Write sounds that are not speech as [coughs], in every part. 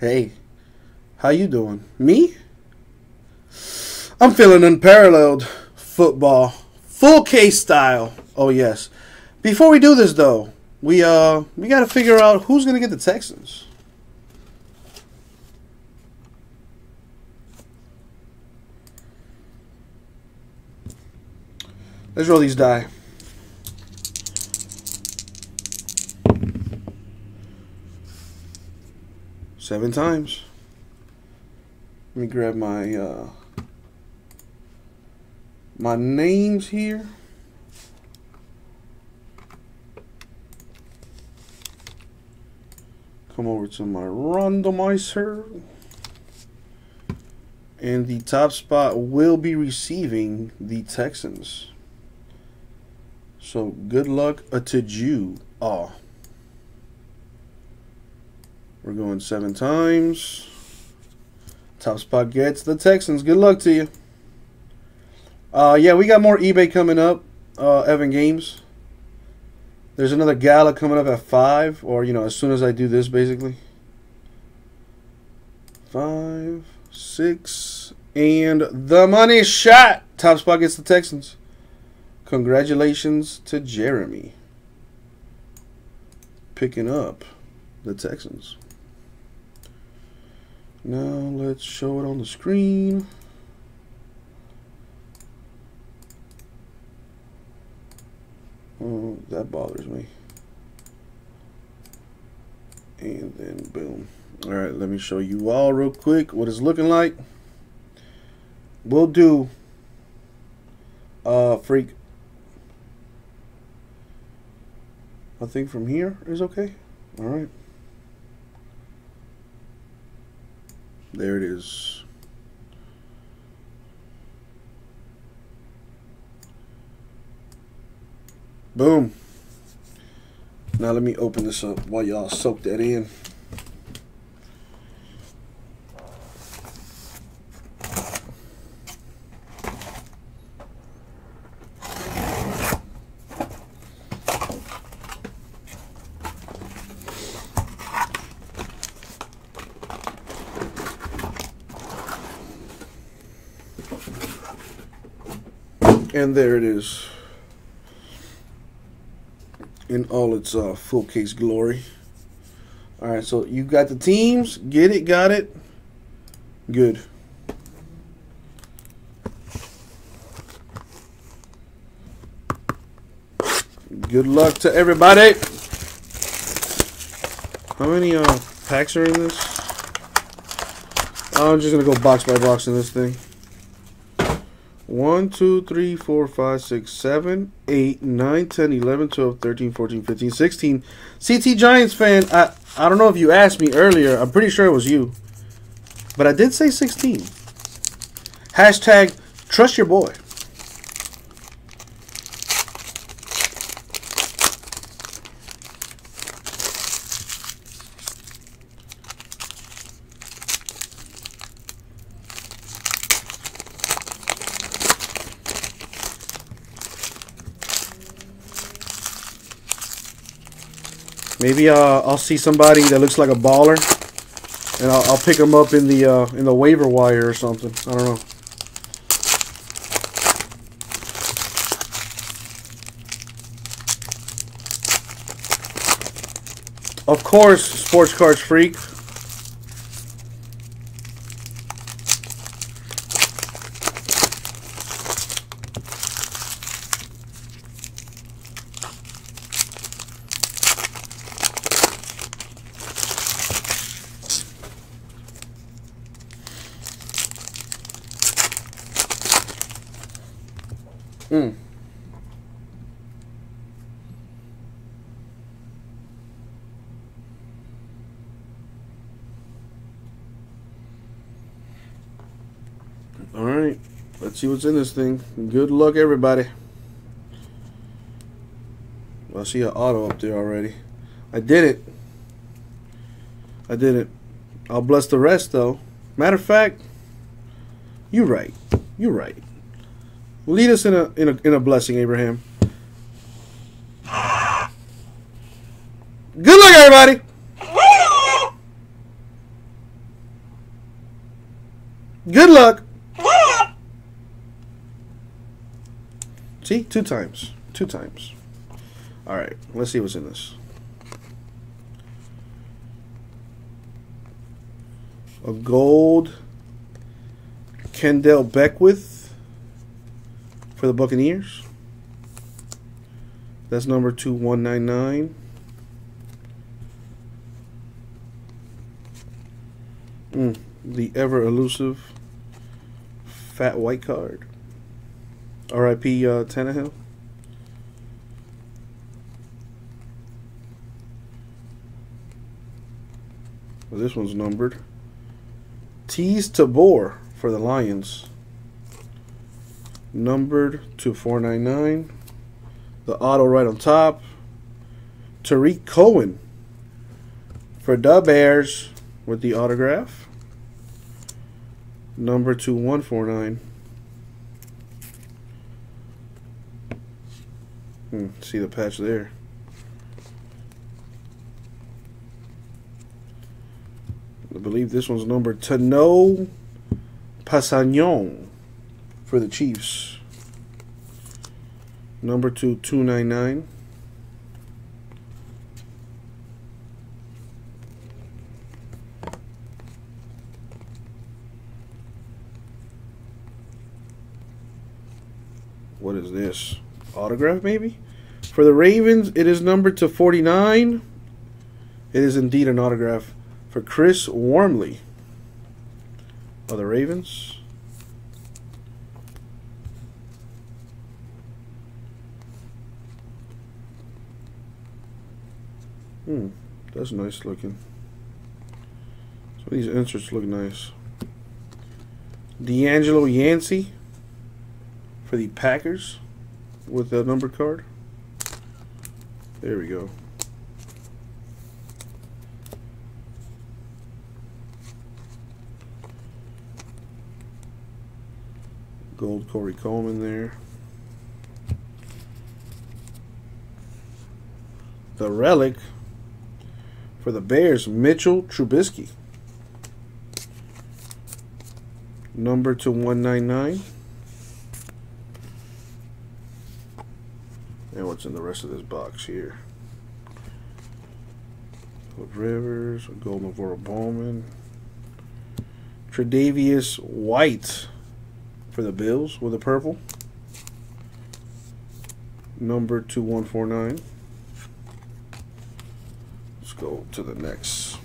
Hey, how you doing? Me? I'm feeling unparalleled football, full case style. Oh yes. Before we do this though, we uh we got to figure out who's gonna get the Texans. Let's roll these die. Seven times. Let me grab my uh, my names here. Come over to my randomizer. And the top spot will be receiving the Texans. So good luck to you all. We're going seven times. Top spot gets the Texans. Good luck to you. Uh, yeah, we got more eBay coming up. Uh, Evan Games. There's another gala coming up at five, or you know, as soon as I do this, basically. Five, six, and the money shot. Top spot gets the Texans. Congratulations to Jeremy. Picking up the Texans. Now let's show it on the screen. Oh, that bothers me. And then boom. All right, let me show you all real quick what it's looking like. We'll do uh freak. I think from here is okay. All right. There it is. Boom. Now let me open this up while y'all soak that in. And there it is in all its uh, full case glory. All right, so you got the teams. Get it, got it. Good. Good luck to everybody. How many uh, packs are in this? I'm just going to go box by box in this thing. 1, 2, 3, 4, 5, 6, 7, 8, 9, 10, 11, 12, 13, 14, 15, 16. CT Giants fan, I, I don't know if you asked me earlier. I'm pretty sure it was you. But I did say 16. Hashtag trust your boy. Maybe uh, I'll see somebody that looks like a baller, and I'll, I'll pick them up in the uh, in the waiver wire or something. I don't know. Of course, Sports Cards Freak. Mm. All right, let's see what's in this thing. Good luck, everybody. I see an auto up there already. I did it. I did it. I'll bless the rest, though. Matter of fact, you're right. You're right. Lead us in a in a in a blessing, Abraham. Good luck, everybody. Good luck. See, two times. Two times. All right, let's see what's in this. A gold Kendall Beckwith for the Buccaneers. That's number 2199. Mm, the ever elusive fat white card. R.I.P. Uh, Tannehill. Well, this one's numbered. Teez Tabor for the Lions. Numbered to 499. The auto right on top. Tarik Cohen for the Bears with the autograph. Number to 149. Hmm, see the patch there. I believe this one's numbered Tanoh Kpassagnon for the Chiefs. Number two, 299. What is this? Autograph, maybe? For the Ravens, it is numbered to 49. It is indeed an autograph for Chris Wormley of the Ravens. Hmm, that's nice looking. So these inserts look nice. DeAngelo Yancey for the Packers with the number card. There we go. Gold Corey Coleman there. The relic for the Bears, Mitchell Trubisky. Number to 199. What's in the rest of this box here? Philip Rivers, Gold NaVorro Bowman. Tre'Davious White for the Bills with a purple. Number 2149. Let's go to the next.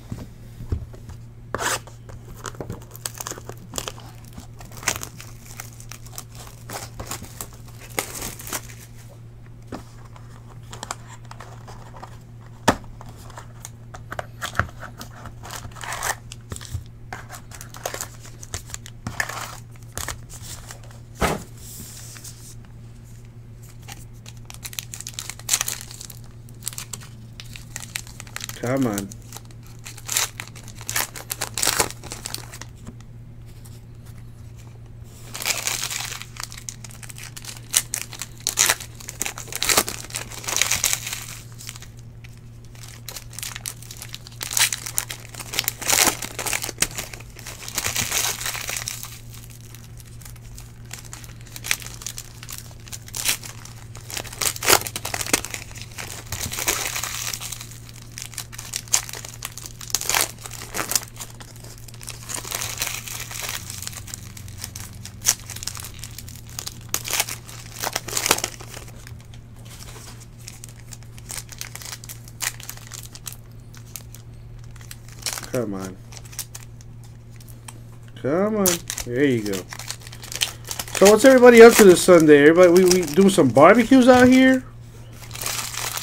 Come on. Come on. Come on. There you go. So what's everybody up to this Sunday? Everybody, we, we doing some barbecues out here?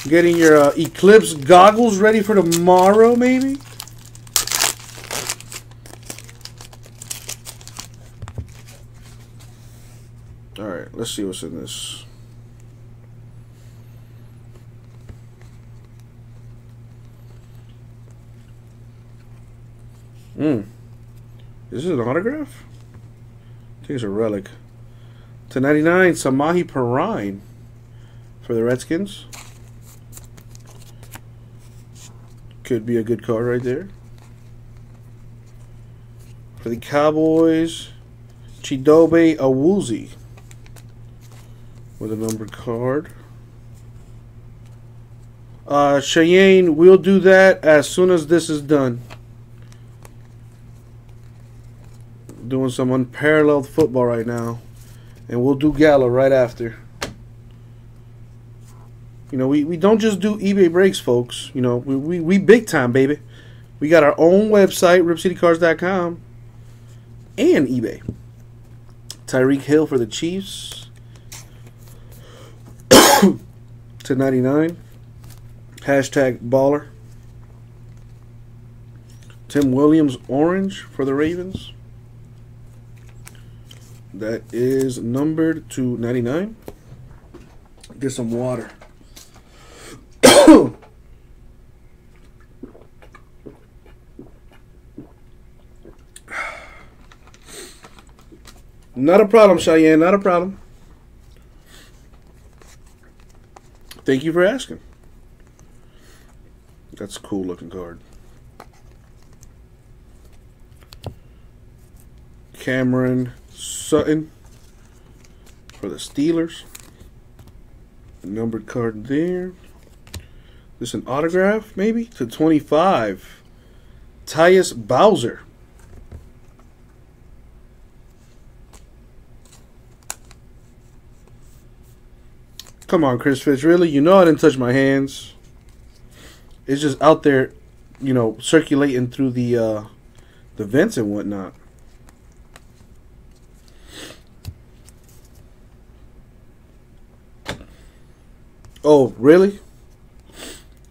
Getting your uh, Eclipse goggles ready for tomorrow, maybe? Alright, let's see what's in this. Hmm. Is this an autograph? I think it's a relic. To 99, Samaje Perine for the Redskins. Could be a good card right there. For the Cowboys, Chidobe Awuzie with a numbered card. Uh, Cheyenne, we'll do that as soon as this is done. Doing some unparalleled football right now. And we'll do Gala right after. You know, we, we don't just do eBay breaks, folks. You know, we, we, we big time, baby. We got our own website, ripcitycards.com, and eBay. Tyreek Hill for the Chiefs. [coughs] to 99. Hashtag baller. Tim Williams orange for the Ravens. That is numbered to 99. Get some water. [coughs] Not a problem, Cheyenne. Not a problem. Thank you for asking. That's a cool looking card. Cameron Sutton for the Steelers. Numbered card there. This an autograph, maybe? To 25. Tyus Bowser. Come on, Chris Fitz. Really? You know I didn't touch my hands. It's just out there, you know, circulating through the uh, the vents and whatnot. Oh, really?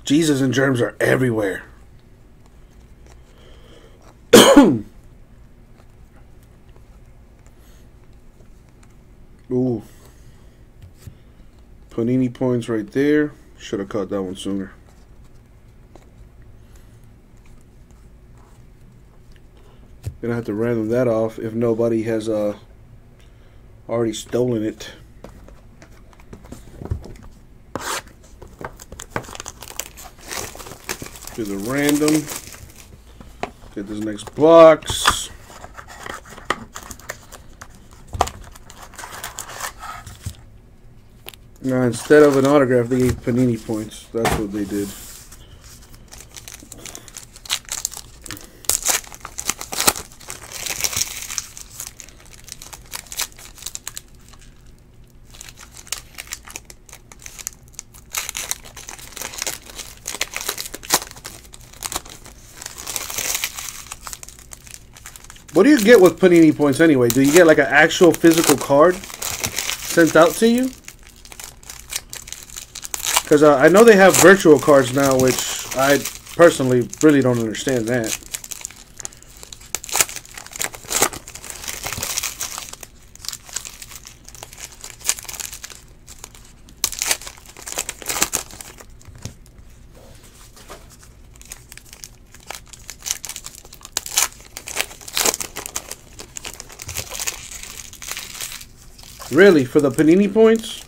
Jesus and germs are everywhere. [coughs] Ooh. Panini points right there. Should have caught that one sooner. Gonna have to random that off if nobody has uh already stolen it. Do the random. Get this next box. Now, instead of an autograph, they gave Panini points. That's what they did. Get with Panini points anyway? Do you get like an actual physical card sent out to you? Because uh, I know they have virtual cards now, which I personally really don't understand that. Really, for the Panini points?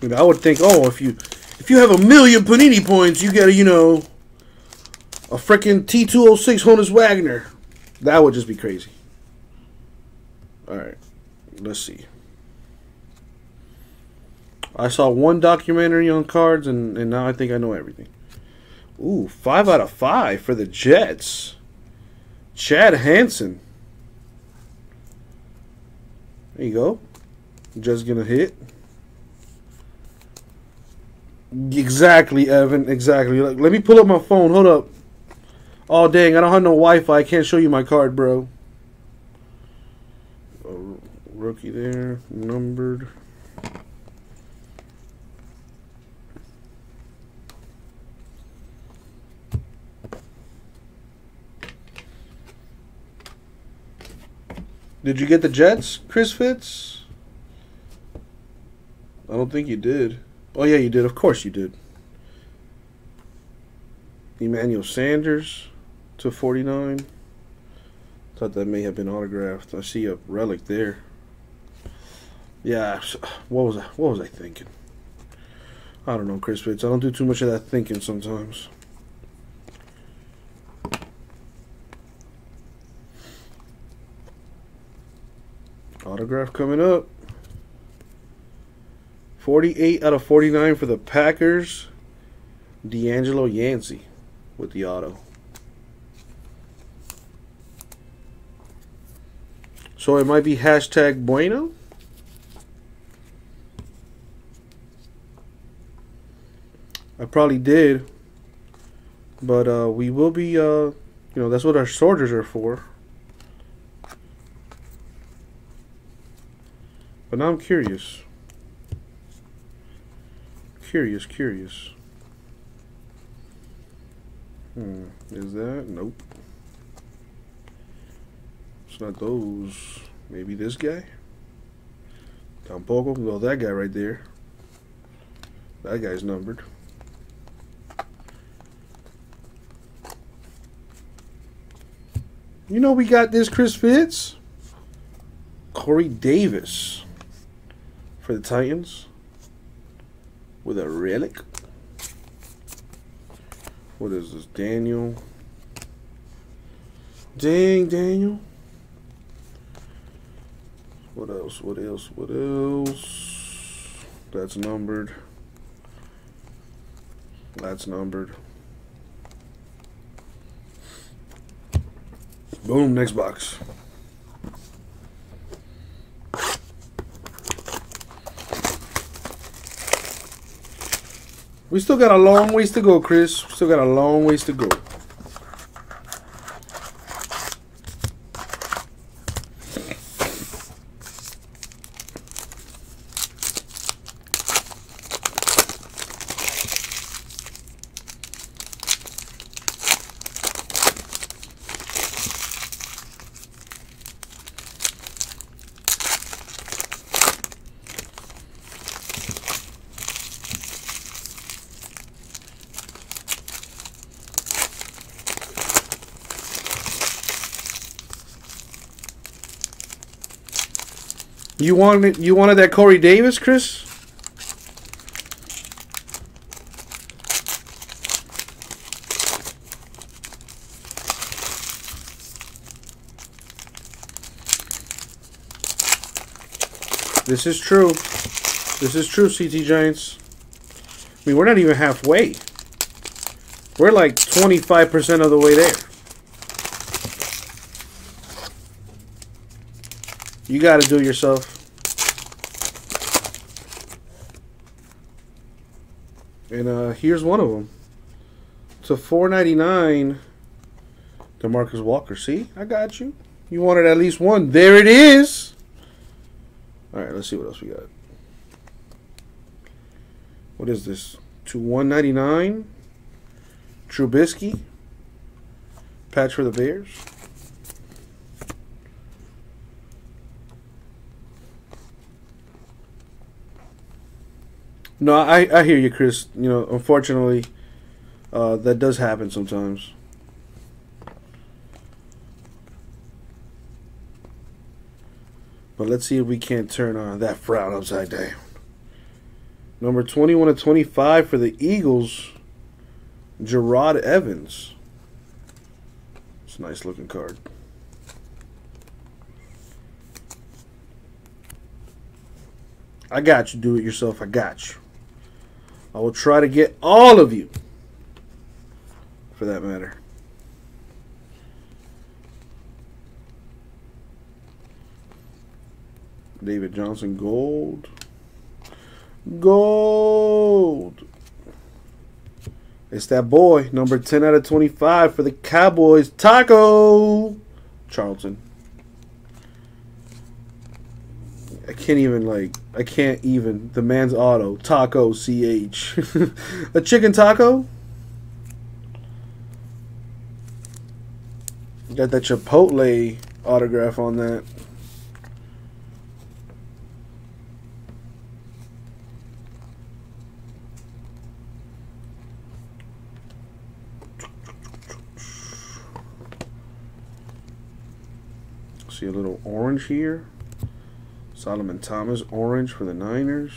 You know, I would think, oh, if you if you have a million Panini points, you get a, you know, a freaking T206 Honus Wagner. That would just be crazy. All right, let's see. I saw one documentary on cards, and, and now I think I know everything. Ooh, five out of five for the Jets. Chad Hansen. There you go. Just gonna hit. Exactly, Evan. Exactly. Let me pull up my phone. Hold up. Oh, dang. I don't have no Wi-Fi. I can't show you my card, bro. Oh, rookie there. Numbered. Did you get the Jets, Chris Fitz? I don't think you did. Oh, yeah, you did. Of course you did. Emmanuel Sanders to 49. Thought that may have been autographed. I see a relic there. Yeah, what was I, what was I thinking? I don't know, Chris Fitz. I don't do too much of that thinking sometimes. Autograph coming up. 48 out of 49 for the Packers. DeAngelo Yancey with the auto. So it might be hashtag bueno. I probably did. But uh, we will be, uh, you know, that's what our soldiers are for. But now I'm curious. Curious, curious. Hmm, is that? Nope. It's not those. Maybe this guy? Tampoco. Well, that guy right there. That guy's numbered. You know we got this Chris Fitz. Corey Davis for the Titans with a relic. What is this? Daniel. Dang, Daniel. What else? What else? What else? That's numbered. That's numbered. Boom, next box. We still got a long ways to go, Chris. Still got a long ways to go. You wanted you wanted that Corey Davis, Chris? This is true. This is true, CT Giants. I mean, we're not even halfway. We're like 25% of the way there. You got to do it yourself. And uh, here's one of them. A 4.99. Demarcus Walker. See, I got you. You wanted at least one. There it is. All right, let's see what else we got. What is this? To 199. Trubisky. Patch for the Bears. No, I, I hear you, Chris. You know, unfortunately, uh, that does happen sometimes. But let's see if we can't turn on that frown upside down. Number 21 to 25 for the Eagles, Gerard Evans. It's a nice looking card. I got you. Do it yourself. I got you. I will try to get all of you, for that matter. David Johnson Gold. Gold. It's that boy, number 10 out of 25 for the Cowboys, Taco Charlton. I can't even like I can't even the man's auto taco ch [laughs] a chicken taco. Got that Chipotle autograph on that. See a little orange here. Solomon Thomas, orange for the Niners.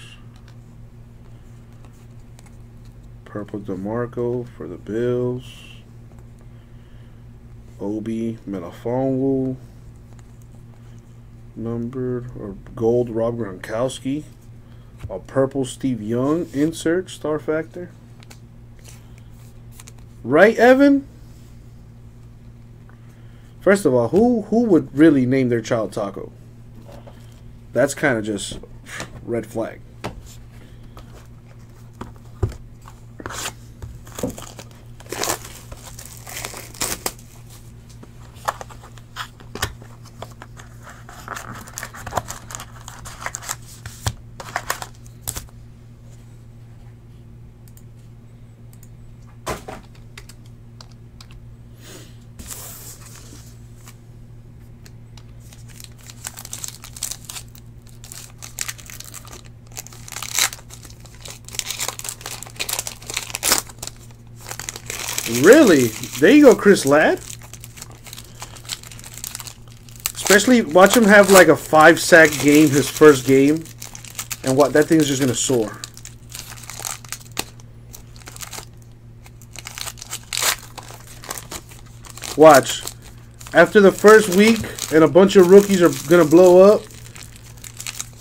Purple DeMarco for the Bills. Obi Melifonwu. Numbered or gold Rob Gronkowski. A purple Steve Young insert star factor. Right, Evan? First of all, who who would really name their child Taco? That's kind of just red flag. There you go, Chris Ladd. Especially watch him have like a five sack game his first game, and what that thing is just gonna soar. Watch. After the first week and a bunch of rookies are gonna blow up,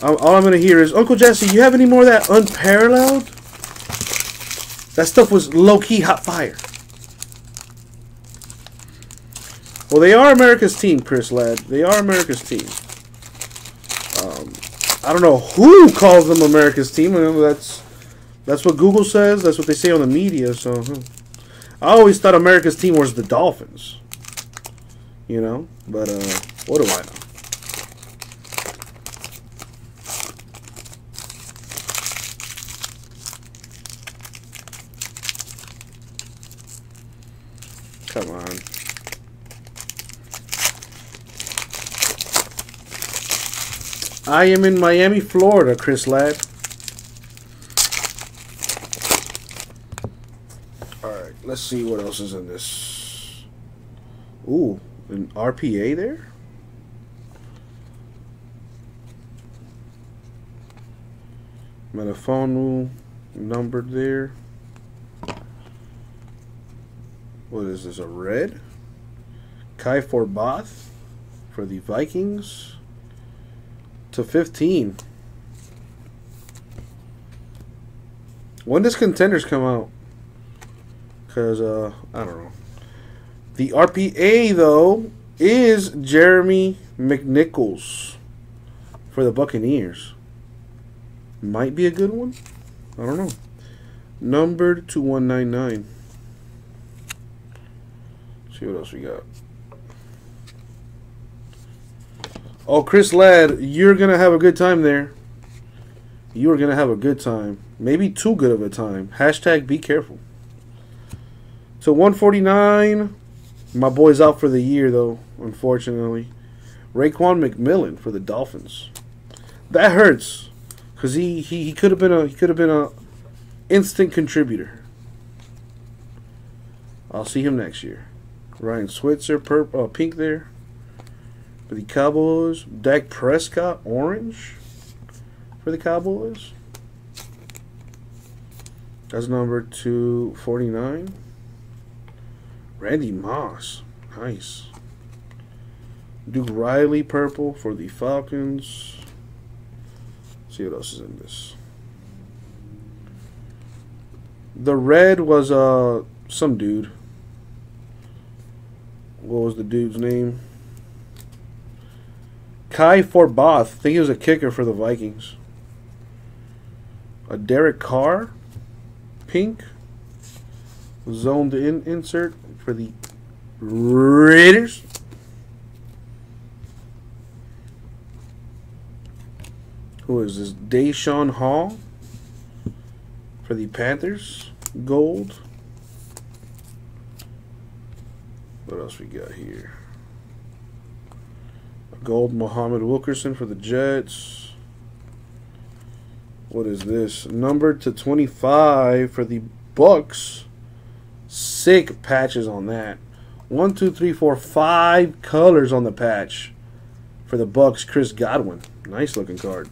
um, all I'm gonna hear is, Uncle Jesse, you have any more of that unparalleled? That stuff was low key hot fire. Well, they are America's team, Chris Ladd. They are America's team. Um, I don't know who calls them America's team. I know that's that's what Google says. That's what they say on the media. So huh. I always thought America's team was the Dolphins. You know, but uh, what do I know? Come on. I am in Miami, Florida, Chris Ladd. Alright, let's see what else is in this. Ooh, an RPA there? Metaphone numbered there. What is this, a red? Kai Forbath for the Vikings to 15. When does Contenders come out? Because, uh, I don't know. The RPA, though, is Jeremy McNichols for the Buccaneers. Might be a good one. I don't know. Numbered to 199. See what else we got. Oh, Chris Ladd, you're going to have a good time there. You are going to have a good time. Maybe too good of a time. Hashtag be careful. So 149. My boy's out for the year, though, unfortunately. Raekwon McMillan for the Dolphins. That hurts. Because he, he, he could have been a he could have been a instant contributor. I'll see him next year. Ryan Switzer, uh, pink there for the Cowboys. Dak Prescott, orange for the Cowboys. That's number 249. Randy Moss. Nice. Duke Riley, purple for the Falcons. Let's see what else is in this. The red was uh some dude. What was the dude's name? Kai Forbath. I think he was a kicker for the Vikings. A Derek Carr. Pink. Zoned in insert for the Raiders. Who is this? Daeshon Hall for the Panthers. Gold. What else we got here? Gold Muhammad Wilkerson for the Jets. What is this? Number to 25 for the Bucks. Sick patches on that. One, two, three, four, five colors on the patch for the Bucks. Chris Godwin. Nice looking card.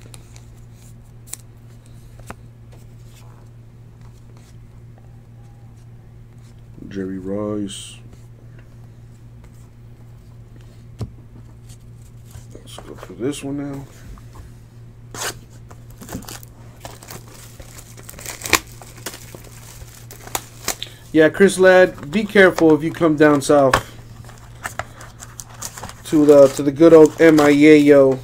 Jerry Rice. This one now. Yeah, Chris Ladd, be careful if you come down south to the to the good old MIA yo.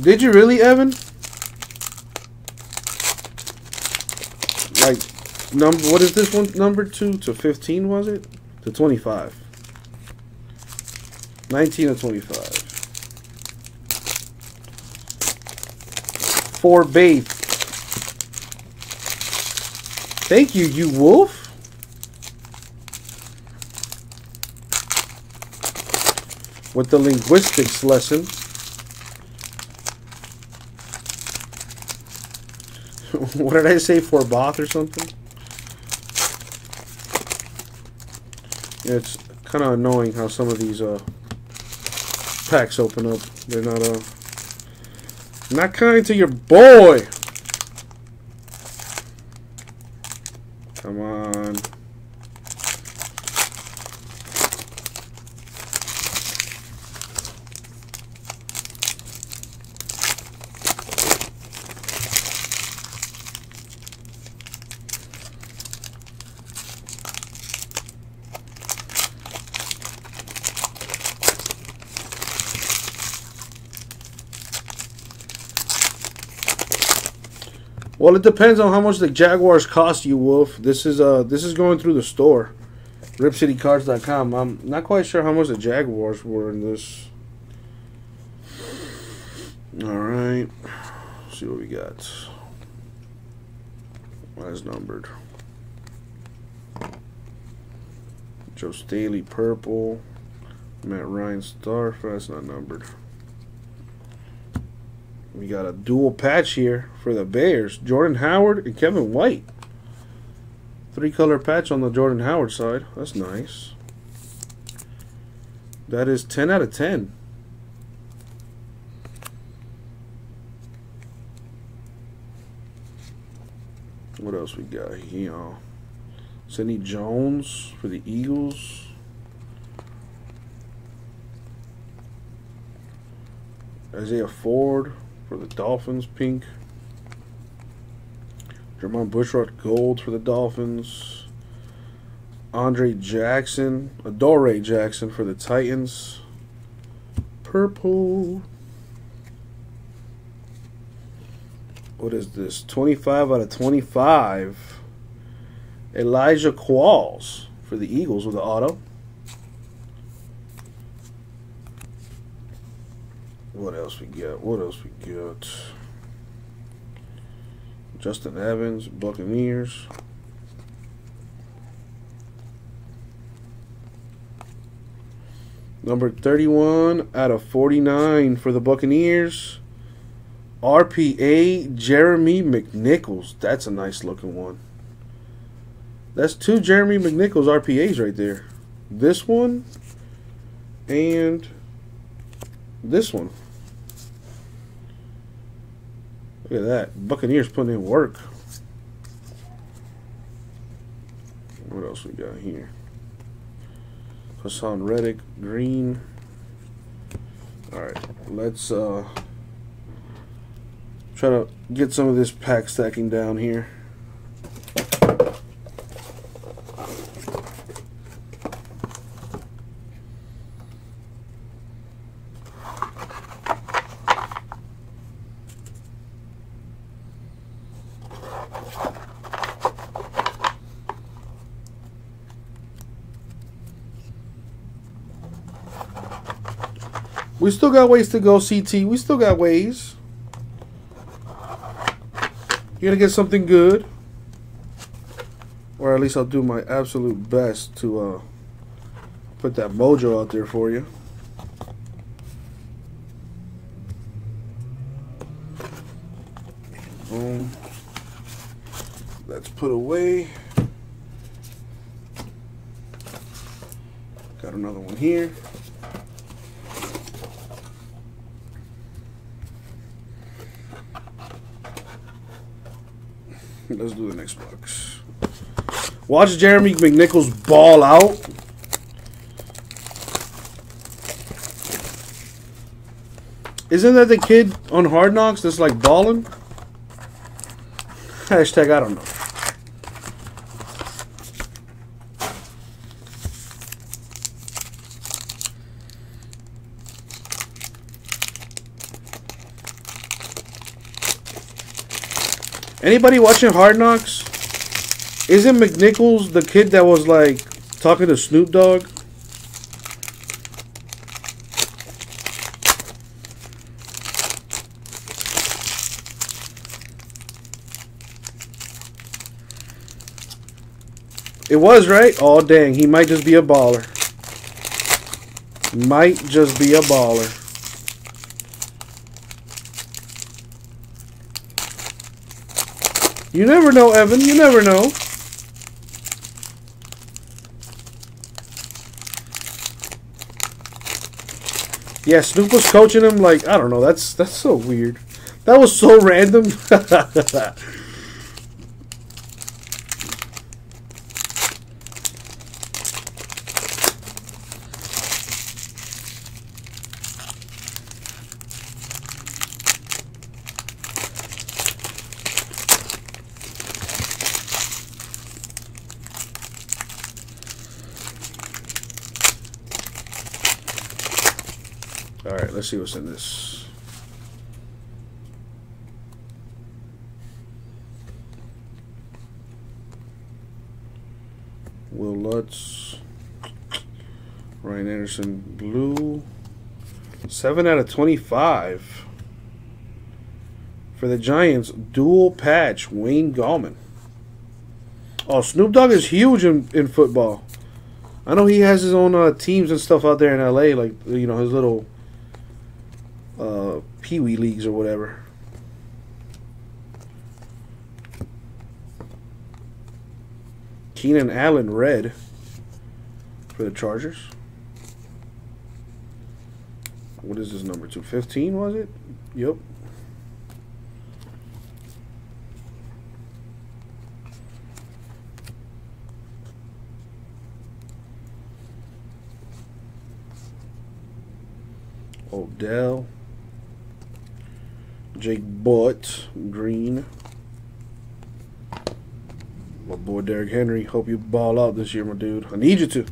Did you really, Evan? Like number what is this one number two to fifteen was it? To twenty five. Nineteen to twenty five. For Babe. Thank you, you wolf. With the linguistics lesson. [laughs] what did I say for Both or something? It's kind of annoying how some of these uh, packs open up. They're not uh, not kind to your boy. Come on. Well, it depends on how much the Jaguars cost you, Wolf. This is uh this is going through the store, RipCityCards.com. I'm not quite sure how much the Jaguars were in this. All right, see what we got. As numbered. Joe Staley purple. Matt Ryan star. That's not numbered. We got a dual patch here for the Bears. Jordan Howard and Kevin White. Three color patch on the Jordan Howard side. That's nice. That is 10 out of 10. What else we got here? Sidney Jones for the Eagles. Isaiah Ford for the Dolphins, pink. Jermon Bushrod, gold for the Dolphins. Andre Jackson, Adoree' Jackson for the Titans. Purple. What is this? 25 out of 25. Elijah Qualls for the Eagles with the auto. What else we got? What else we got? Justin Evans, Buccaneers. Number 31 out of 49 for the Buccaneers. RPA Jeremy McNichols. That's a nice looking one. That's two Jeremy McNichols RPAs right there. This one and this one. Look at that. Buccaneers putting in work. What else we got here? Haason Reddick, green. Alright, let's uh, try to get some of this pack stacking down here. We still got ways to go, CT. We still got ways. You're going to get something good. Or at least I'll do my absolute best to uh, put that mojo out there for you. Boom. Let's put away. Got another one here. [laughs] Let's do the next box. Watch Jeremy McNichols ball out. Isn't that the kid on Hard Knocks that's like balling? [laughs] Hashtag I don't know. Anybody watching Hard Knocks? Isn't McNichols the kid that was like talking to Snoop Dogg? It was, right? Oh, dang. He might just be a baller. Might just be a baller. You never know, Evan. You never know. Yeah, Snoop was coaching him like I don't know. That's that's so weird. That was so [laughs] random. [laughs] see what's in this. Will Lutz, Ryan Anderson, blue, seven out of twenty-five for the Giants. Dual patch, Wayne Gallman. Oh, Snoop Dogg is huge in, in football. I know he has his own uh, teams and stuff out there in LA, like you know his little uh, Pee Wee leagues or whatever. Keenan Allen red for the Chargers. What is this number? 215 was it? Yep. Odell. Jake Butt, green. My boy Derrick Henry. Hope you ball out this year, my dude. I need you to.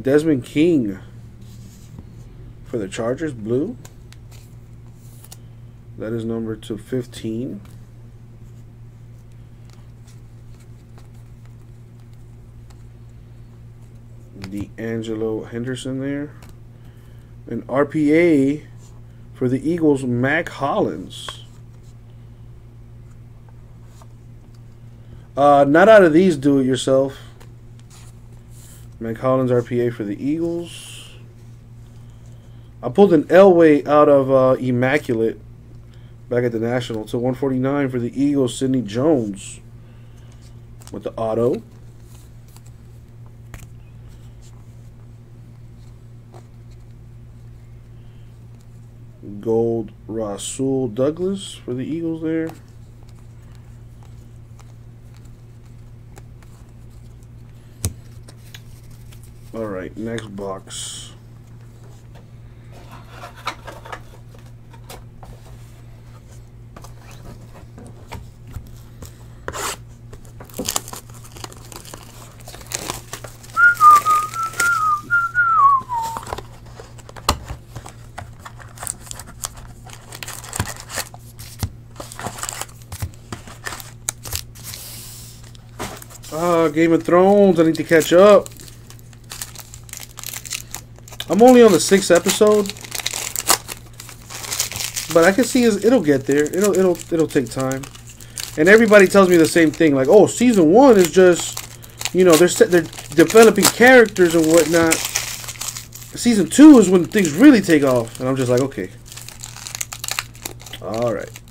Desmond King for the Chargers, blue. That is number to 15. D'Angelo Henderson there. An RPA for the Eagles, Mack Hollins. Uh, not out of these do it yourself. Mack Hollins RPA for the Eagles. I pulled an Elway out of uh, Immaculate back at the National to 149 for the Eagles, Sidney Jones with the auto. Gold Rasul Douglas for the Eagles there. All right, next box. Ah, Game of Thrones. I need to catch up. I'm only on the sixth episode, but I can see it'll get there. It'll it'll it'll take time. And everybody tells me the same thing, like, "Oh, season one is just, you know, they're they're developing characters and whatnot. Season two is when things really take off." And I'm just like, "Okay, all right."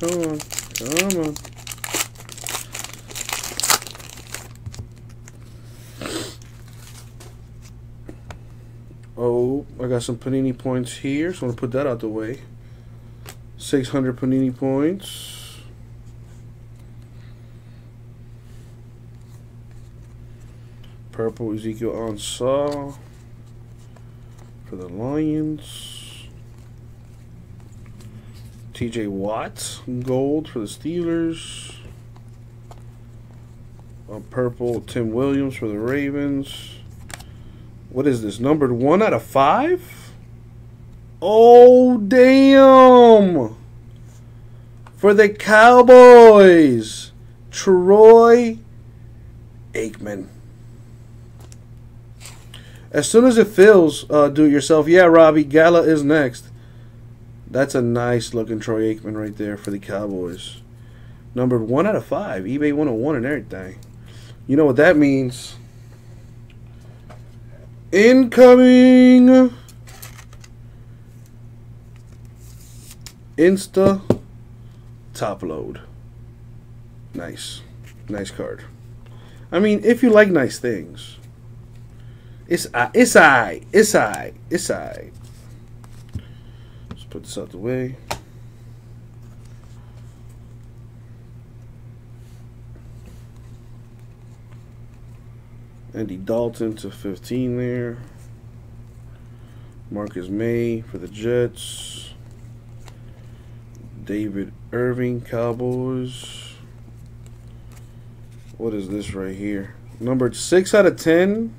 Come on. Come on. Oh, I got some Panini points here, so I'm going to put that out the way. 600 Panini points. Purple Ezekiel Ansah for the Lions. TJ Watt, gold for the Steelers. A purple Tim Williams for the Ravens. What is this? Numbered one out of five? Oh, damn. For the Cowboys, Troy Aikman. As soon as it fills, uh, do it yourself. Yeah, Robbie, Gala is next. That's a nice looking Troy Aikman right there for the Cowboys. Numbered 1 out of 5. eBay 101 and everything. You know what that means. Incoming. Insta top load. Nice. Nice card. I mean, if you like nice things. It's I, it's I, it's I, it's I. Put this out the way. Andy Dalton to 15 there. Marcus Maye for the Jets. David Irving, Cowboys. What is this right here? Numbered 6 out of 10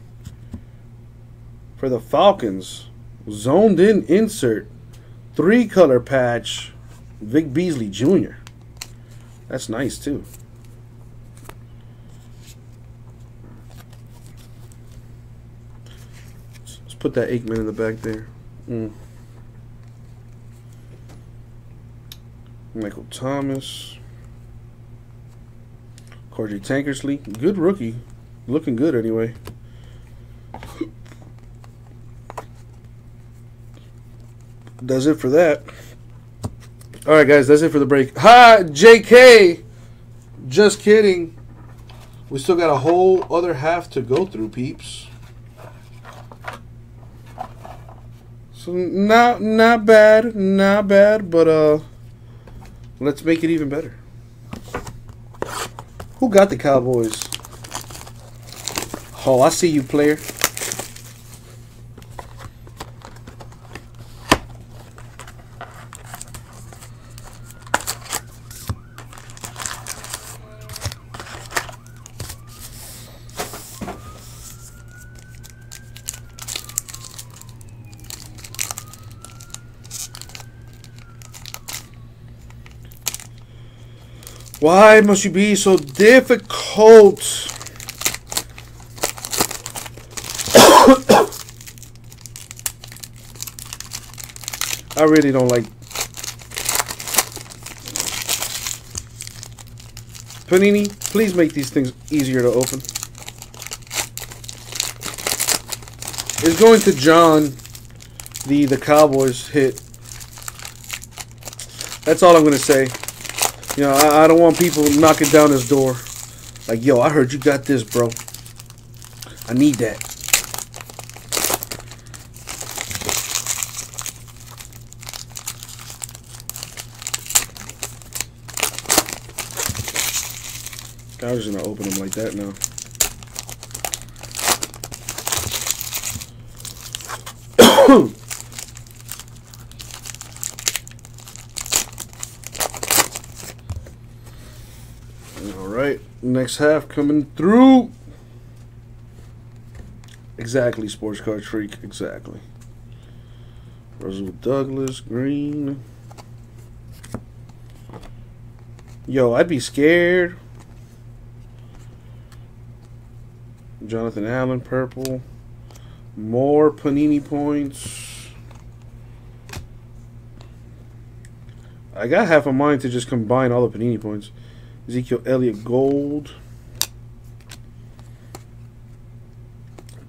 for the Falcons. Zoned in insert. Three color patch. Vic Beasley Jr. That's nice too. Let's put that Aikman in the back there. Mm. Michael Thomas. Corey Tankersley. Good rookie. Looking good anyway. That's it for that. All right, guys, that's it for the break. Hi, JK. Just kidding. We still got a whole other half to go through, peeps. So not not bad, not bad, but uh, let's make it even better. Who got the Cowboys? Oh, I see you, player. Why must you be so difficult? [coughs] I really don't like Panini, please make these things easier to open. It's going to John, the the Cowboys hit. That's all I'm going to say. You know, I, I don't want people knocking down his door. Like, yo, I heard you got this, bro. I need that. I was gonna open them like that now. [coughs] [coughs] All right, next half coming through. Exactly, sports card freak. Exactly. Rasul Douglas, green. Yo, I'd be scared. Jonathan Allen, purple. More Panini points. I got half a mind to just combine all the Panini points. Ezekiel Elliott, gold.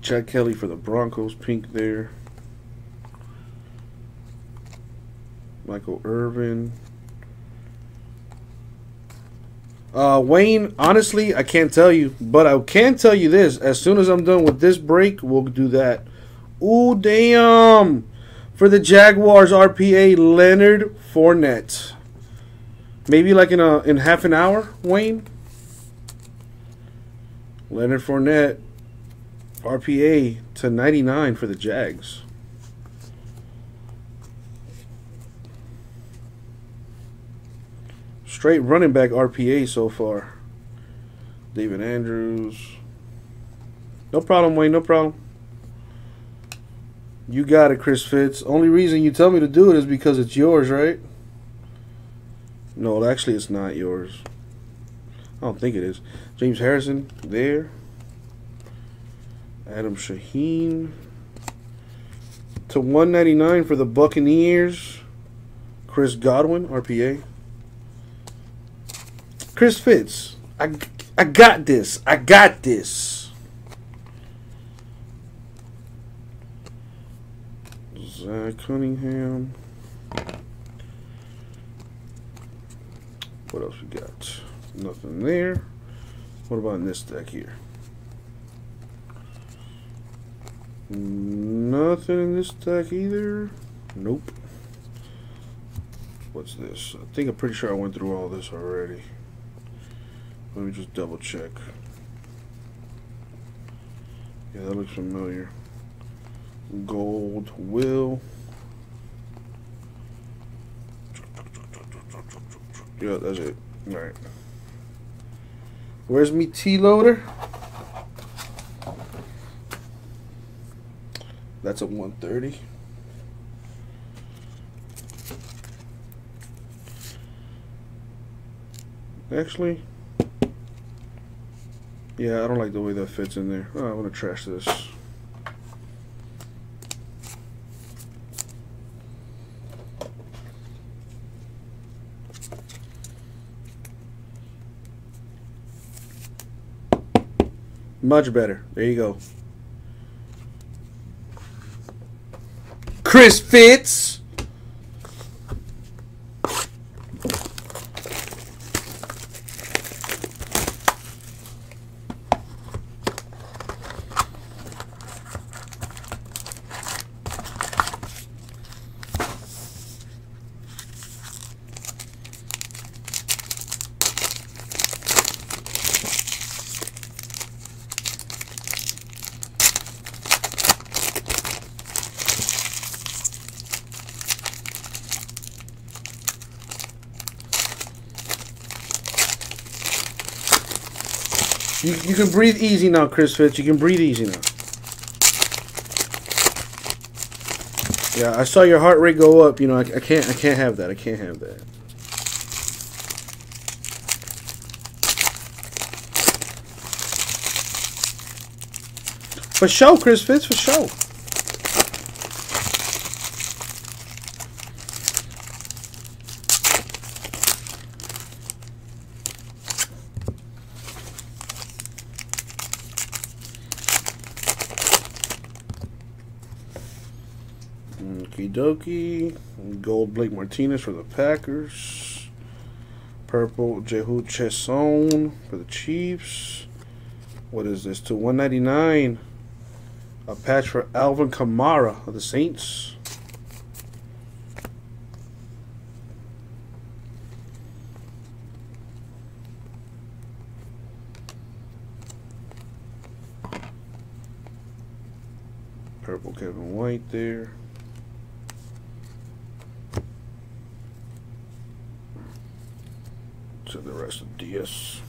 Chad Kelly for the Broncos, pink there. Michael Irvin. Uh, Wayne, honestly, I can't tell you, but I can tell you this: as soon as I'm done with this break, we'll do that. Ooh, damn! For the Jaguars, RPA Leonard Fournette. Maybe like in a in half an hour, Wayne. Leonard Fournette, RPA to 99 for the Jags. Straight running back RPA so far. David Andrews. No problem, Wayne. No problem. You got it, Chris Fitz. Only reason you tell me to do it is because it's yours, right? No, actually, it's not yours. I don't think it is. James Harrison, there. Adam Shaheen. To 199 for the Buccaneers. Chris Godwin, RPA. Chris Fitz, I, I got this. I got this. Zach Cunningham. What else we got? Nothing there. What about in this deck here? Nothing in this deck either. Nope. What's this? I think I'm pretty sure I went through all this already. Let me just double check. Yeah, that looks familiar. Gold will. Yeah, that's it. Alright. Where's me T loader? That's a 130. Actually, yeah, I don't like the way that fits in there. Oh, I want to trash this. Much better. There you go. Chris Fitz. You, you can breathe easy now, Chris Fitz. You can breathe easy now. Yeah, I saw your heart rate go up. You know, I, I can't I can't have that. I can't have that. For sure, Chris Fitz, for sure. Okie dokie. Gold Blake Martinez for the Packers. Purple Jehu Chesson for the Chiefs. What is this? To 199. A patch for Alvin Kamara of the Saints. Purple Kevin White there. to the rest of DS.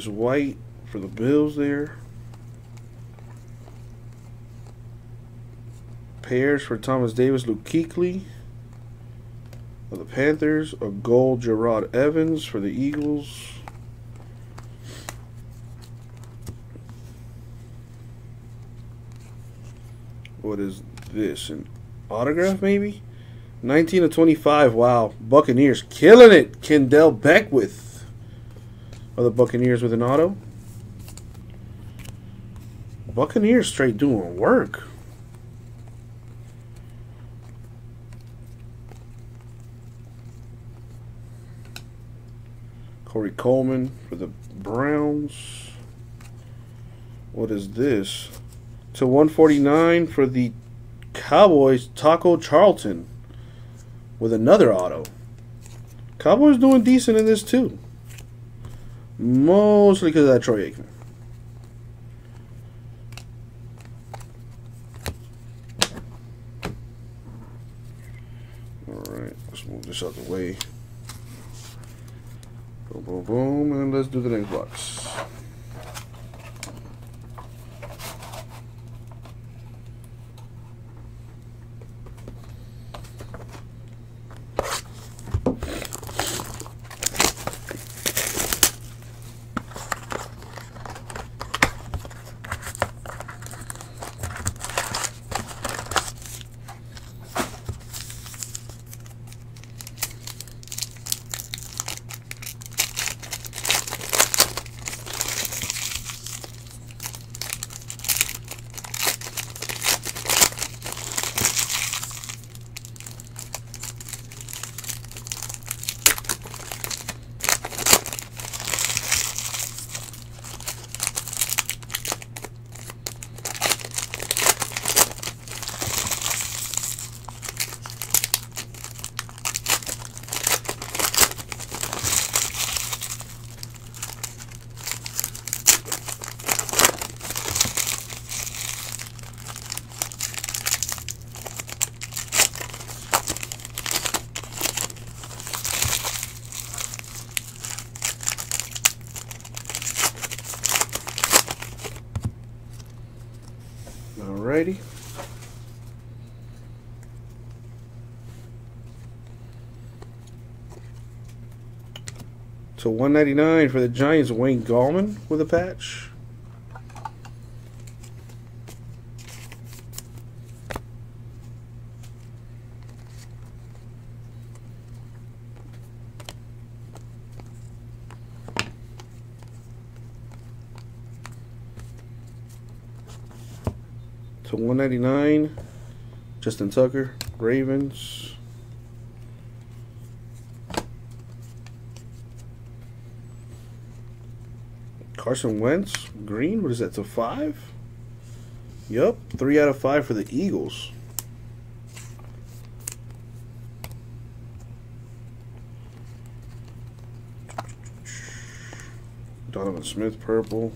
Tre'Davious White for the Bills there. Pairs for Thomas Davis, Luke for the Panthers. A gold Gerard Evans for the Eagles. What is this? An autograph, maybe? 19 to 25. Wow. Buccaneers killing it. Kendell Beckwith of the Buccaneers with an auto. Buccaneers straight doing work. Corey Coleman for the Browns. What is this? To 149 for the Cowboys, Taco Charlton with another auto. Cowboys doing decent in this too. Mostly because of that Troy Aikman. Alright, let's move this out the way. Boom, boom, boom, and let's do the next box. Alrighty. To 199 for the Giants, Wayne Gallman with a patch. To 199, Justin Tucker, Ravens. Carson Wentz, green. What is that? To five? Yep, three out of five for the Eagles. Donovan Smith, purple.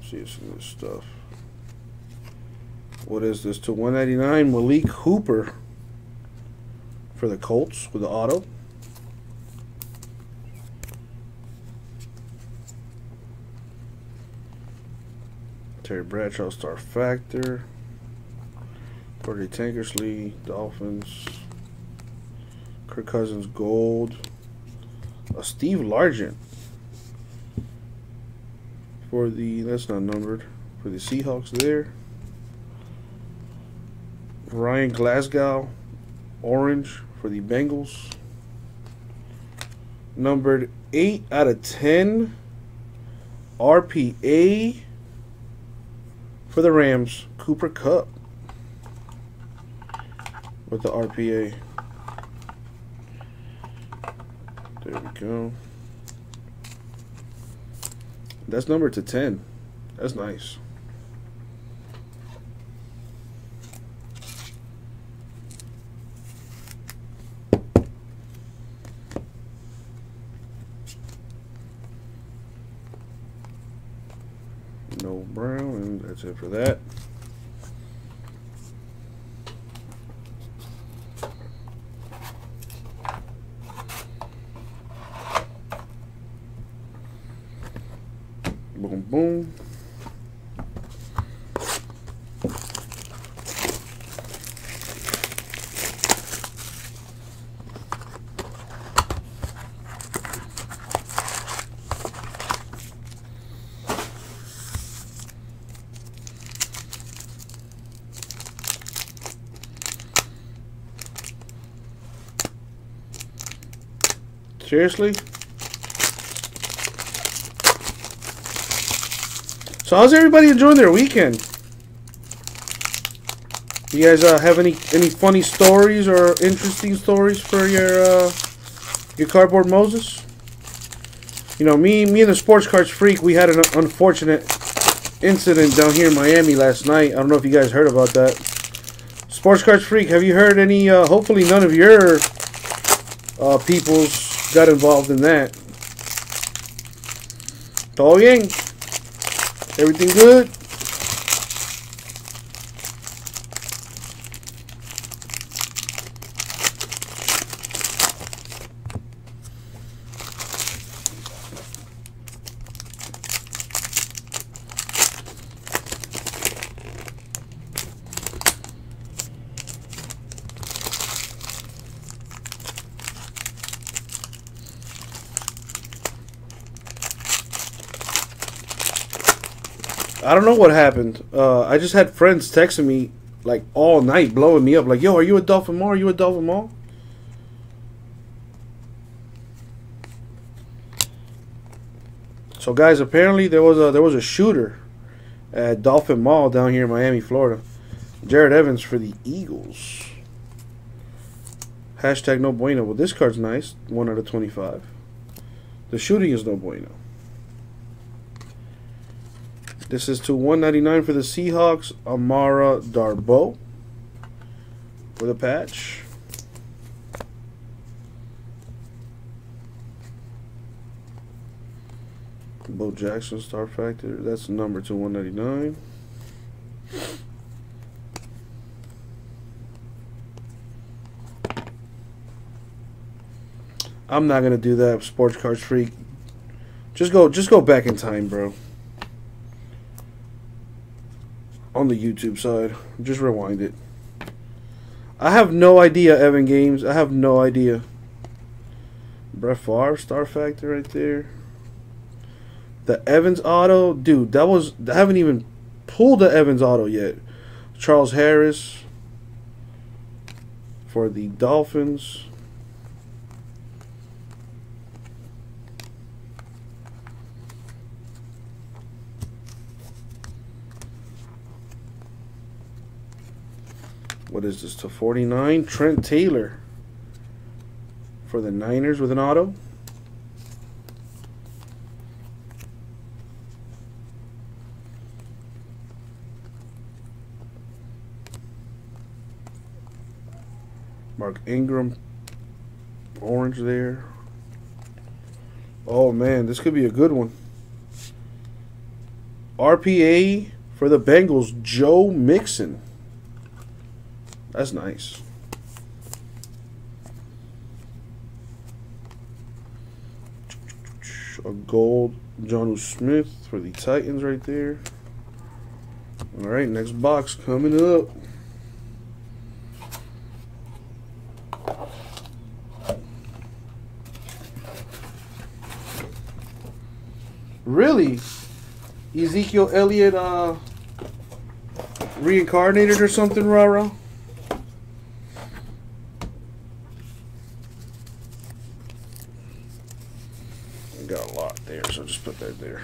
see some of this stuff. What is this? To 199 Malik Hooker for the Colts with the auto. Terry Bradshaw Star Factor. Cordrea Tankersley, Dolphins. Kirk Cousins Gold. A Steve Largent for the that's not numbered for the Seahawks there. Ryan Glasgow orange for the Bengals. Numbered 8 out of 10 RPA for the Rams, Cooper Kupp with the RPA. There we go. That's numbered to 10. That's nice. No brown, and that's it for that. Boom, boom. Seriously? So how's everybody enjoying their weekend? You guys uh, have any any funny stories or interesting stories for your uh, your cardboard Moses? You know, me me and the sports cards freak, we had an unfortunate incident down here in Miami last night. I don't know if you guys heard about that. Sports cards freak, have you heard any? Uh, hopefully, none of your uh, peoples got involved in that. Bien? Everything good? I don't know what happened. Uh, I just had friends texting me like all night, blowing me up. Like, yo, are you a Dolphin Mall? Are you a Dolphin Mall? So, guys, apparently there was a there was a shooter at Dolphin Mall down here in Miami, Florida. Jared Evans for the Eagles. Hashtag no bueno. Well, this card's nice. One out of twenty-five. The shooting is no bueno. This is to 199 for the Seahawks. Amara Darboh with a patch. Bo Jackson Star Factor. That's number to 199. I'm not gonna do that, sports cards freak. Just go, just go back in time, bro on the YouTube side. Just rewind it. I have no idea, Evan Games. I have no idea. Brett Favre, Star Factor right there. The Evans auto. Dude, that was... I haven't even pulled the Evans auto yet. Charles Harris for the Dolphins. What is this to 49 Trent Taylor for the Niners with an auto. Mark Ingram orange there. Oh man this could be a good one. RPA for the Bengals Joe Mixon that's nice. A gold Jonnu Smith for the Titans right there. All right, next box coming up. Really? Ezekiel Elliott uh, reincarnated or something, Rara? there.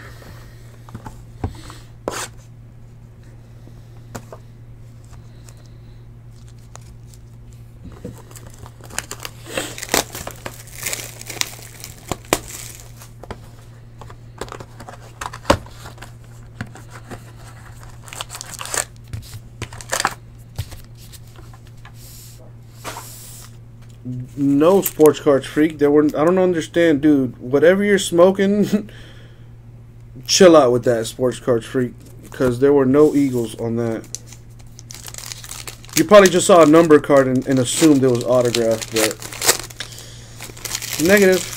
No sports cards freak. There were I don't understand, dude. Whatever you're smoking [laughs] chill out with that sports cards freak because there were no Eagles on that. You probably just saw a number card and, and assumed it was autographed, but negative.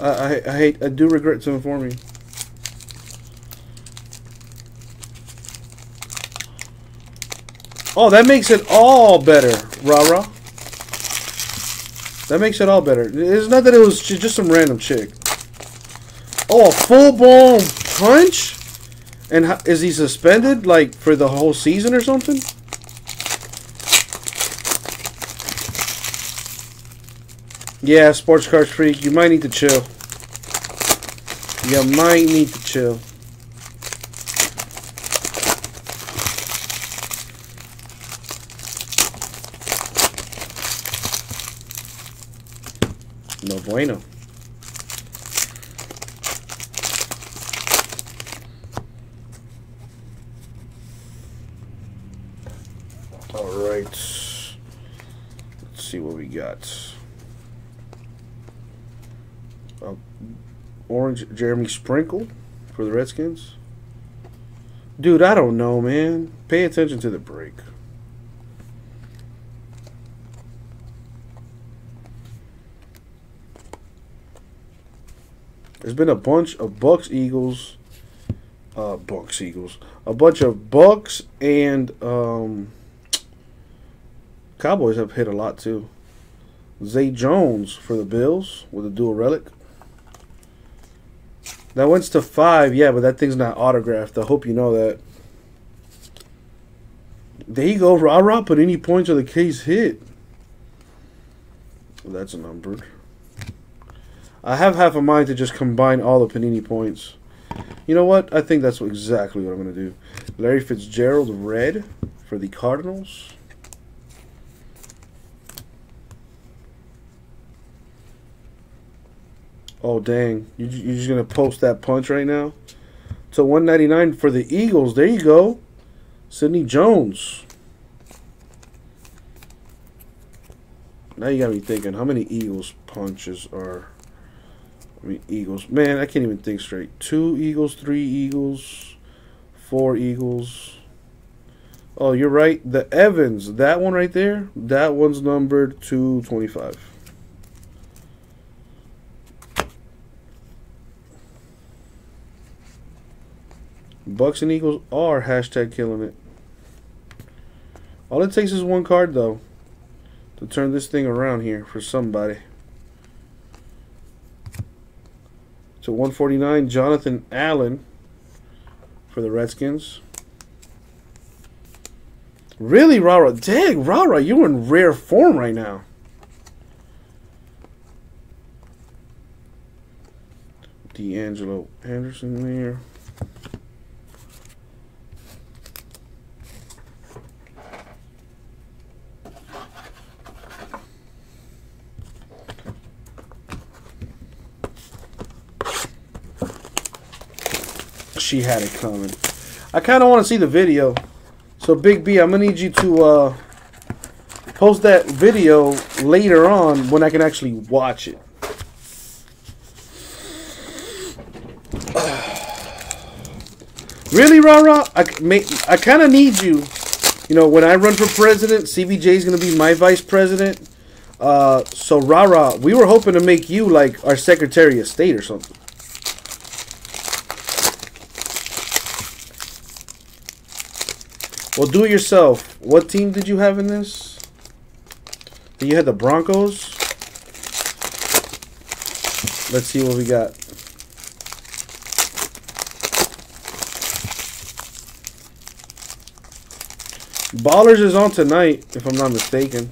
I, I, I hate. I do regret to inform you. Oh, that makes it all better, rah rah. That makes it all better. It's not that it was just some random chick. Oh, a full blown punch? And how, is he suspended, like, for the whole season or something? Yeah, sports cars freak, you might need to chill. You might need to chill. Bueno. All right. Let's see what we got. Uh, orange Jeremy Sprinkle for the Redskins. Dude, I don't know, man. Pay attention to the break. There's been a bunch of Bucks, Eagles, uh, Bucks, Eagles, a bunch of Bucks and um, Cowboys have hit a lot too. Zay Jones for the Bills with a dual relic. That went to five, yeah, but that thing's not autographed. I hope you know that. There you go, rah rah, but any points of the case hit. That's a number. I have half a mind to just combine all the Panini points. You know what? I think that's exactly what I'm going to do. Larry Fitzgerald, red for the Cardinals. Oh, dang. You, you're just going to post that punch right now? To 199 for the Eagles. There you go. Sidney Jones. Now you got me thinking, how many Eagles punches are... I mean, Eagles. Man, I can't even think straight. Two Eagles, three Eagles, four Eagles. Oh, you're right. The Evans, that one right there, that one's numbered 225. Bucks and Eagles are hashtag killing it. All it takes is one card, though, to turn this thing around here for somebody. To 149, Jonathan Allen for the Redskins. Really, Rara? Dang, Rara, you're in rare form right now. D'Angelo Anderson there. She had it coming. I kind of want to see the video. So, Big B, I'm going to need you to uh, post that video later on when I can actually watch it. [sighs] Really, Rah Rah? I, I kind of need you. You know, when I run for president, CBJ is going to be my vice president. Uh, so, Rah, we were hoping to make you like our Secretary of State or something. Well, do it yourself. What team did you have in this? You had the Broncos. Let's see what we got. Ballers is on tonight, if I'm not mistaken.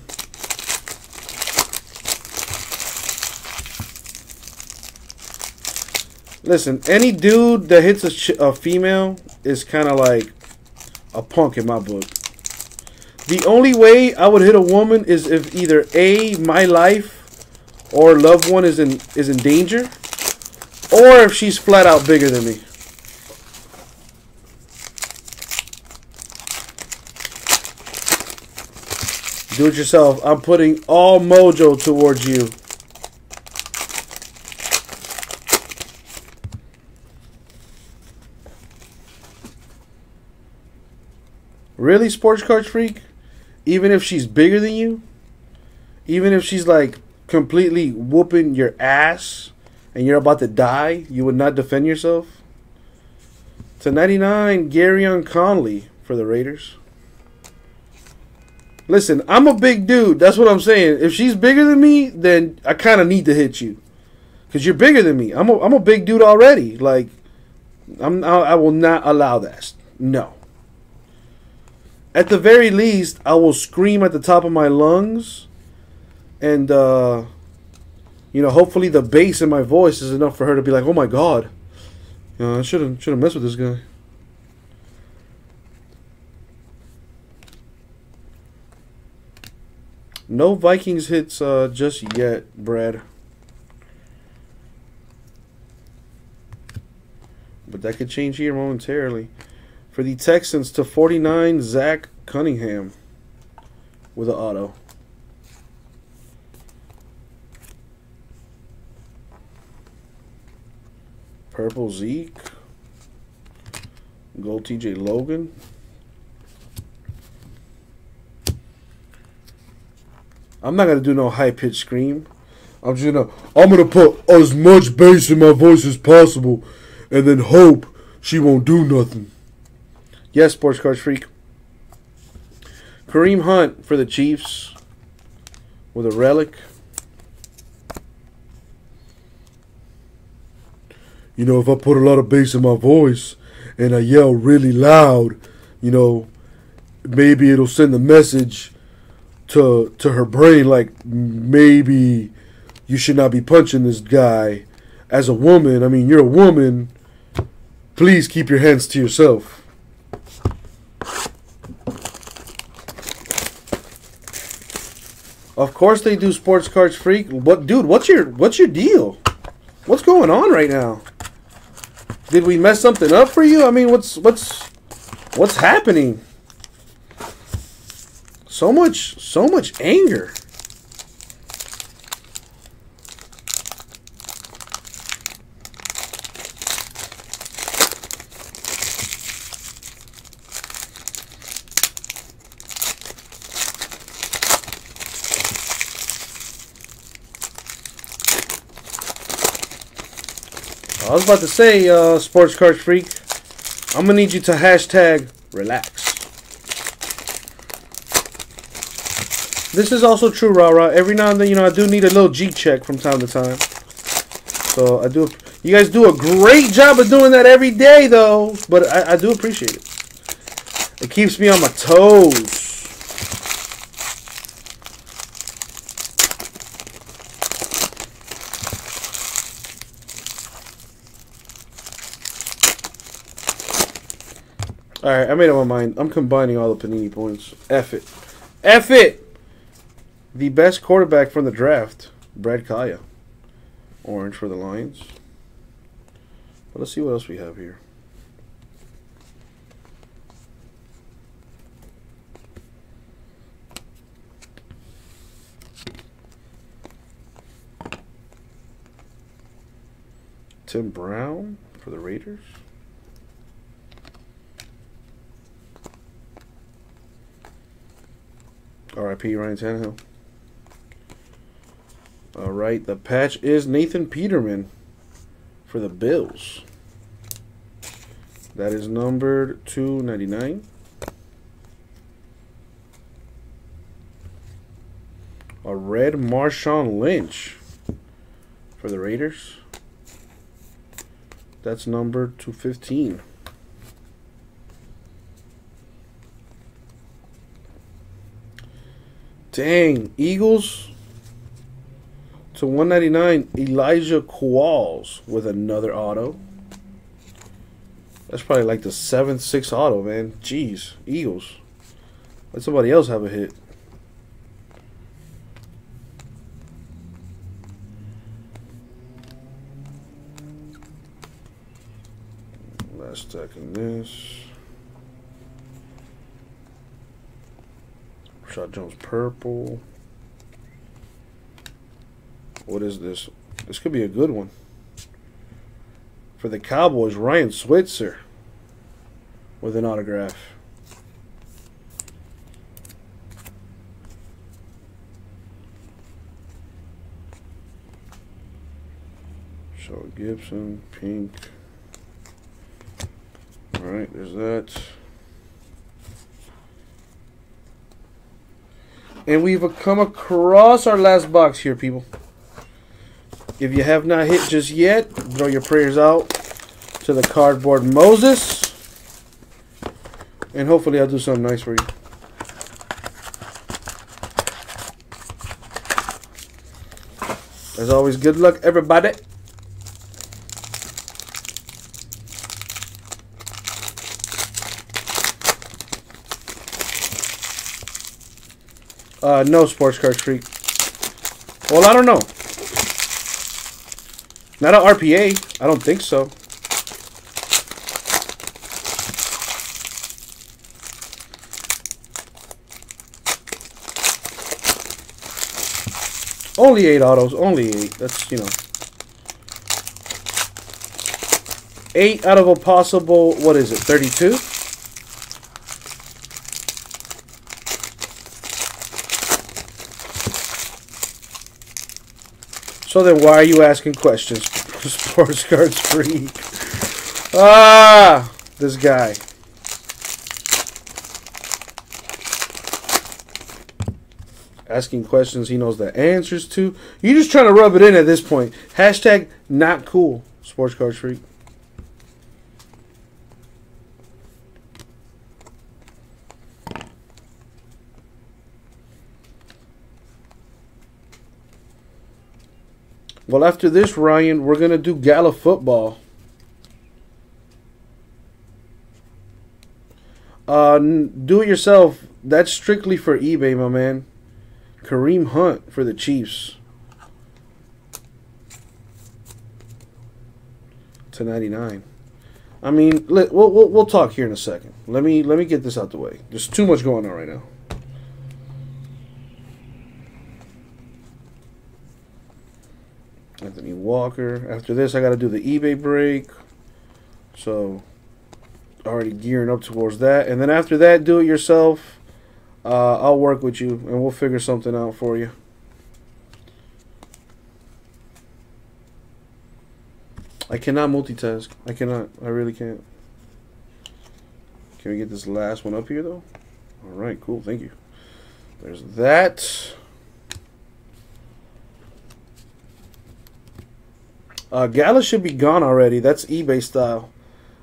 Listen, any dude that hits a, a female is kind of like a punk in my book. The only way I would hit a woman is if either A, my life or loved one is in is in danger, or if she's flat out bigger than me. Do it yourself. I'm putting all mojo towards you. Really, Sports Cards Freak? Even if she's bigger than you? Even if she's like completely whooping your ass and you're about to die, you would not defend yourself? To 99, Gareon Conley for the Raiders. Listen, I'm a big dude. That's what I'm saying. If she's bigger than me, then I kind of need to hit you. Because you're bigger than me. I'm a, I'm a big dude already. Like, I'm, I will not allow that. No at the very least, I will scream at the top of my lungs, and uh, you know, hopefully the bass in my voice is enough for her to be like, "Oh my god, you know, I shouldn't shouldn't mess with this guy." No Vikings hits uh, just yet, Brad. But that could change here momentarily. For the Texans to 49, Zach Cunningham with an auto. Purple Zeke. Gold TJ Logan. I'm not gonna do no high pitched scream. I'm just gonna I'm gonna put as much bass in my voice as possible and then hope she won't do nothing. Yes, sports cards freak. Kareem Hunt for the Chiefs with a relic. You know, if I put a lot of bass in my voice and I yell really loud, you know, maybe it'll send a message to to her brain like maybe you should not be punching this guy as a woman. I mean, you're a woman. Please keep your hands to yourself. Of course they do sports cards freak. What dude, what's your what's your deal? What's going on right now? Did we mess something up for you? I mean, what's what's what's happening? So much so much anger. I was about to say, uh, Sports Cards Freak, I'm gonna need you to hashtag relax. This is also true, rah. Every now and then, you know, I do need a little G check from time to time. So I do. You guys do a great job of doing that every day, though. But I, I do appreciate it. It keeps me on my toes. Alright, I made up my mind. I'm combining all the Panini points. F it. F it! The best quarterback from the draft, Brad Kaaya. Orange for the Lions. Let's see what else we have here. Tim Brown for the Raiders. RIP Ryan Tannehill. All right, the patch is Nathan Peterman for the Bills. That is numbered 299. A red Marshawn Lynch for the Raiders. That's numbered 215. Dang, Eagles to 199, Elijah Qualls with another auto. That's probably like the seventh, sixth auto, man. Jeez, Eagles. Let somebody else have a hit. Last stacking this. Shot Jones purple. What is this? This could be a good one. For the Cowboys, Ryan Switzer with an autograph. Shelton Gibson, pink. All right, there's that. And we've come across our last box here, people. If you have not hit just yet, throw your prayers out to the cardboard Moses. And hopefully I'll do something nice for you. As always, good luck, everybody. Uh, no, Sports car Freak. Well, I don't know. Not an RPA. I don't think so. Only eight autos. Only eight. That's, you know. Eight out of a possible, what is it, 32? So then why are you asking questions, [laughs] Sports Cards Freak? Ah, this guy. Asking questions he knows the answers to. You're just trying to rub it in at this point. Hashtag not cool, Sports Cards Freak. Well, after this, Ryan, we're going to do gala football. Uh, do it yourself. That's strictly for eBay, my man. Kareem Hunt for the Chiefs. To 99. I mean, let, we'll, we'll, we'll talk here in a second. Let me let me get this out the way. There's too much going on right now. Anthony Walker. After this, I got to do the eBay break. So, already gearing up towards that. And then after that, do it yourself. Uh, I'll work with you, and we'll figure something out for you. I cannot multitask. I cannot. I really can't. Can we get this last one up here, though? All right, cool. Thank you. There's that. Uh, Gala should be gone already. That's eBay style.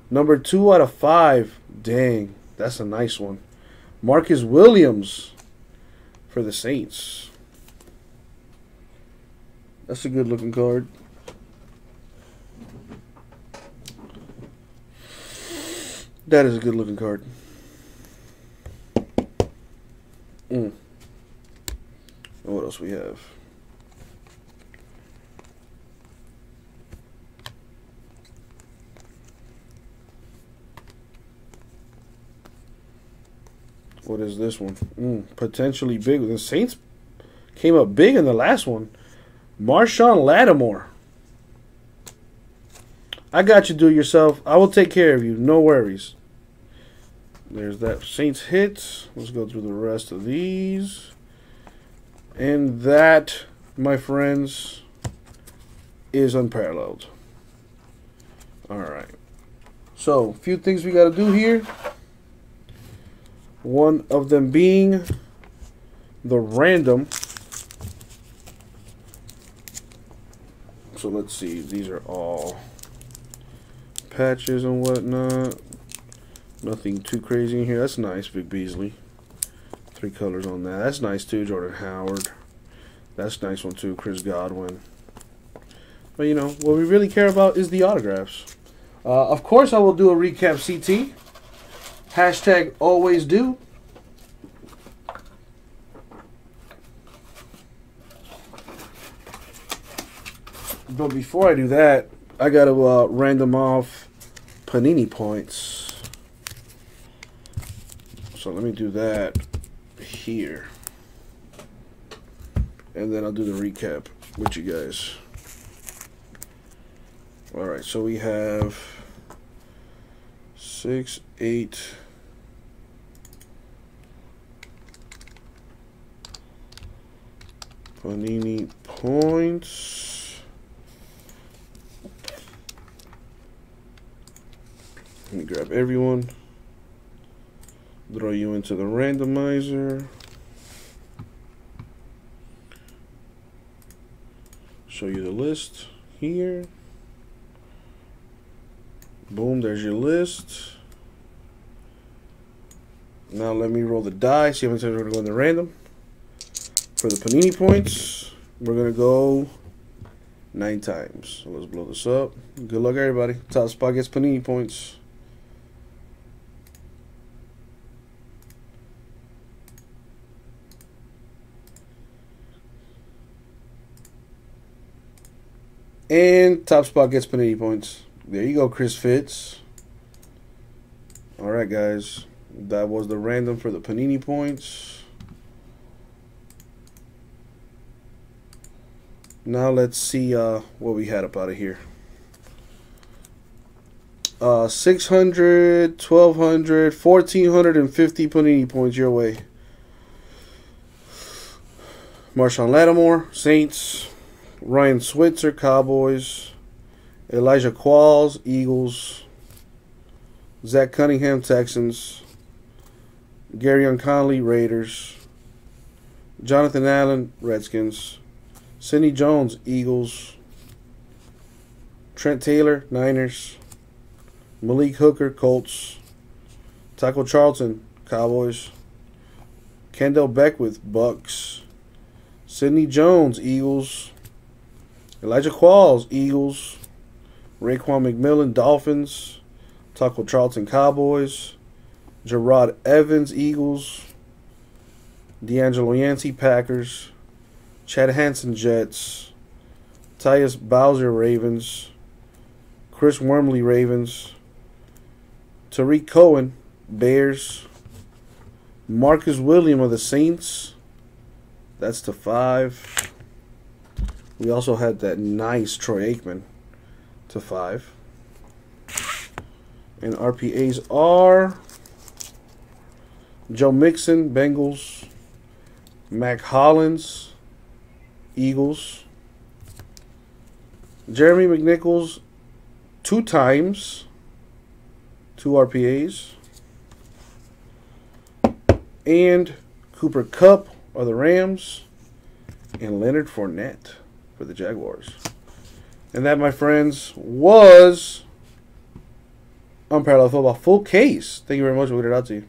Number two out of five. Dang, that's a nice one. Marcus Williams for the Saints. That's a good looking card. That is a good looking card. Mm. What else we have? What is this one? Mm, potentially big. The Saints came up big in the last one. Marshon Lattimore. I got you, do it yourself. I will take care of you. No worries. There's that Saints hit. Let's go through the rest of these. And that, my friends, is unparalleled. All right. So, a few things we got to do here. One of them being the random. So let's see. These are all patches and whatnot. Nothing too crazy in here. That's nice, Vic Beasley. Three colors on that. That's nice too, Jordan Howard. That's nice one too, Chris Godwin. But you know, what we really care about is the autographs. Uh, of course, I will do a recap CT. Hashtag always do. But before I do that, I got to uh, random off Panini points. So let me do that here. And then I'll do the recap with you guys. Alright, so we have six, eight, Panini points. Let me grab everyone. Throw you into the randomizer. Show you the list here. Boom, there's your list. Now let me roll the die, see how many times we're going to go in the random. For the Panini points, we're going to go nine times. So let's blow this up. Good luck, everybody. Top spot gets Panini points. And top spot gets Panini points. There you go, Chris Fitz. All right, guys. That was the random for the Panini points. Now let's see uh, what we had up out of here. Uh, 600, 1200, 1450 Panini points your way. Marshon Lattimore, Saints. Ryan Switzer, Cowboys. Elijah Qualls, Eagles. Zach Cunningham, Texans. Gareon Conley, Raiders. Jonathan Allen, Redskins. Sidney Jones, Eagles. Trent Taylor, Niners. Malik Hooker, Colts. Taco Charlton, Cowboys. Kendell Beckwith, Bucks. Sidney Jones, Eagles. Elijah Qualls, Eagles. Raekwon McMillan, Dolphins. Taco Charlton, Cowboys. Gerard Evans, Eagles. DeAngelo Yancey, Packers. Chad Hansen, Jets. Tyus Bowser, Ravens. Chris Wormley, Ravens. Tarik Cohen, Bears. Marcus William of the Saints. That's to five. We also had that nice Troy Aikman to five. And RPAs are Joe Mixon, Bengals. Mack Hollins, Eagles. Jeremy McNichols, two times, two RPAs. And Cooper Kupp are the Rams. And Leonard Fournette for the Jaguars. And that, my friends, was Unparalleled Football full case. Thank you very much. We'll get it out to you.